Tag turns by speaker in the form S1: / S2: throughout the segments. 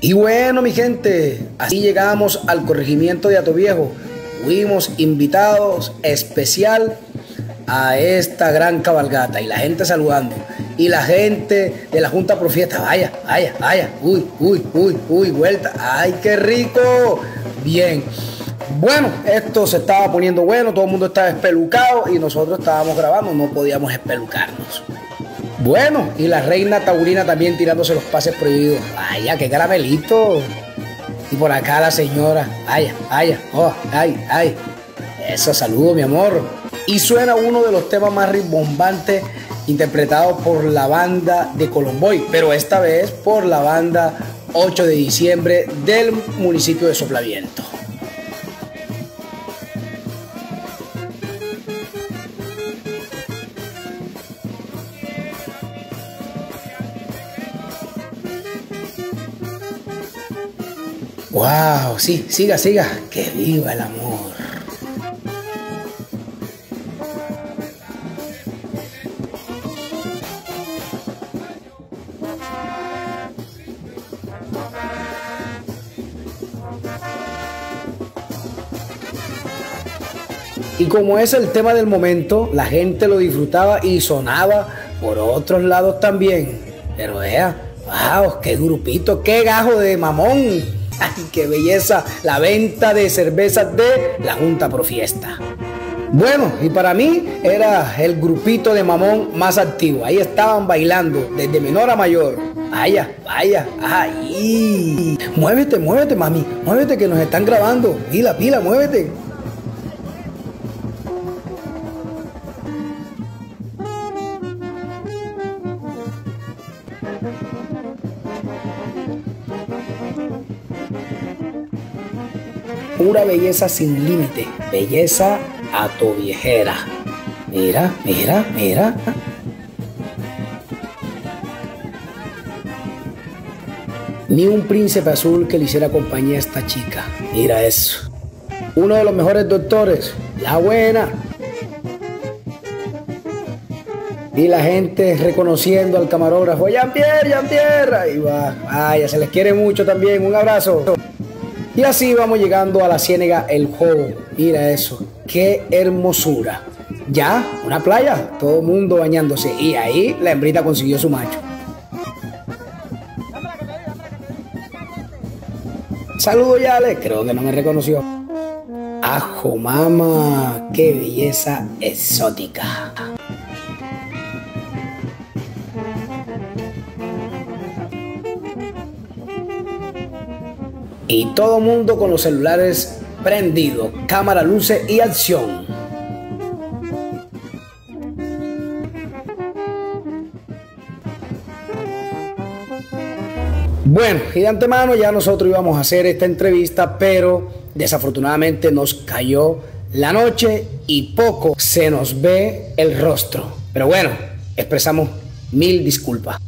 S1: Y bueno, mi gente, así llegamos al corregimiento de Atoviejo. Fuimos invitados especial a esta gran cabalgata y la gente saludando. Y la gente de la Junta Profiesta, vaya, vaya, vaya, uy, uy, uy, uy, vuelta, ay, qué rico. Bien. Bueno, esto se estaba poniendo bueno, todo el mundo estaba espelucado y nosotros estábamos grabando, no podíamos espelucarnos. Bueno, y la reina taurina también tirándose los pases prohibidos. Vaya, qué caramelito. Y por acá la señora. Vaya, vaya, oh, ay, ay. Eso, saludo, mi amor. Y suena uno de los temas más rimbombantes interpretados por la banda de Colomboy, pero esta vez por la banda 8 de diciembre del municipio de Soplaviento. Wow, sí, siga, siga. Que viva el amor. Y como es el tema del momento, la gente lo disfrutaba y sonaba por otros lados también. Pero vea, wow, qué grupito, qué gajo de mamón. ¡Ay, qué belleza! La venta de cervezas de la Junta Profiesta. Bueno, y para mí era el grupito de mamón más activo. Ahí estaban bailando, desde menor a mayor. Vaya, vaya, ahí. Muévete, muévete, mami. Muévete que nos están grabando. Pila, pila, muévete. Pura belleza sin límite, belleza a tu viejera. Mira, mira, mira. Ni un príncipe azul que le hiciera compañía a esta chica. Mira eso. Uno de los mejores doctores, la buena. Y la gente reconociendo al camarógrafo, Jean-Pierre, Jean-Pierre. Ahí va. Vaya, se les quiere mucho también. Un abrazo. Y así vamos llegando a la Ciénega El Juego. Mira eso, qué hermosura. Ya, una playa, todo mundo bañándose. Y ahí la hembrita consiguió su macho. Saludo Yale, creo que no me reconoció. Ajo mama, qué belleza exótica. Y todo mundo con los celulares prendidos, cámara, luces y acción. Bueno, y de antemano ya nosotros íbamos a hacer esta entrevista, pero desafortunadamente nos cayó la noche y poco se nos ve el rostro. Pero bueno, expresamos mil disculpas.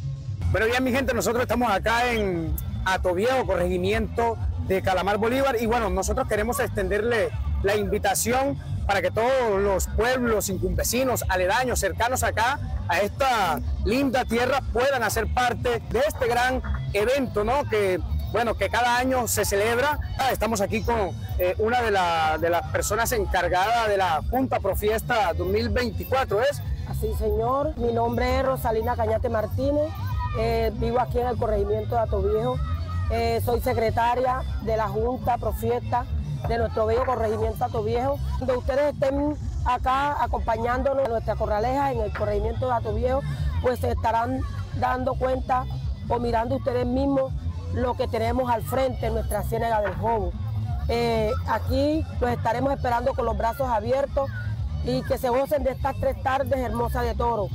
S1: Bueno, bien, mi gente, nosotros estamos acá en Atoviejo, corregimiento de Calamar Bolívar. Y bueno, nosotros queremos extenderle la invitación para que todos los pueblos, incumbecinos, aledaños, cercanos acá a esta linda tierra puedan hacer parte de este gran evento, ¿no? Que bueno, que cada año se celebra. Ah, estamos aquí con eh, una de, de, las personas encargadas de la Junta Profiesta 2024, ¿es?
S2: Así, señor. Mi nombre es Rosalina Cañate Martínez. Eh, vivo aquí en el corregimiento de Atoviejo. Eh, soy secretaria de la Junta Profiesta de nuestro bello corregimiento Atoviejo. Cuando ustedes estén acá acompañándonos en nuestra corraleja en el corregimiento de Atoviejo, pues se estarán dando cuenta o mirando ustedes mismos lo que tenemos al frente en nuestra ciénaga del Jobo. Eh, aquí los estaremos esperando con los brazos abiertos y que se gocen de estas tres tardes hermosas de toro.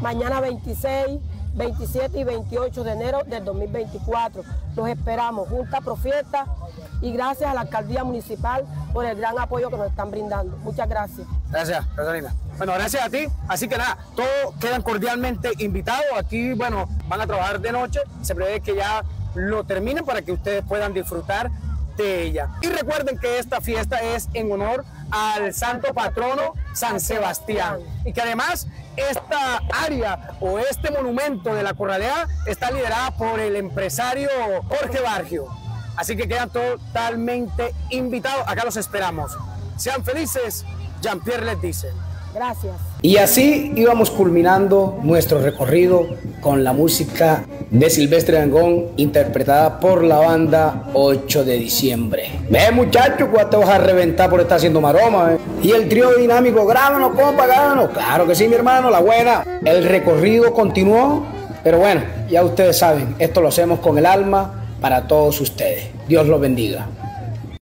S2: Mañana 26, 27 y 28 de enero del 2024. Los esperamos, Junta Profieta, y gracias a la Alcaldía Municipal por el gran apoyo que nos están brindando. Muchas gracias.
S1: Gracias, Rosalina. Bueno, gracias a ti. Así que nada, todos quedan cordialmente invitados. Aquí, bueno, van a trabajar de noche. Se prevé que ya lo terminen para que ustedes puedan disfrutar de ella. Y recuerden que esta fiesta es en honor al santo patrono San Sebastián y que además esta área o este monumento de la Corralea está liderada por el empresario Jorge Bargio. Así que quedan totalmente invitados. Acá los esperamos. Sean felices. Jean-Pierre les dice.
S2: Gracias.
S1: Y así íbamos culminando nuestro recorrido con la música de Silvestre Dangón interpretada por la banda 8 de diciembre. Ve muchachos, te vas a reventar por estar haciendo maroma. Eh? Y el trío dinámico, grábanos, compa, grábanos. Claro que sí, mi hermano, la buena. El recorrido continuó, pero bueno, ya ustedes saben, esto lo hacemos con el alma para todos ustedes. Dios los bendiga.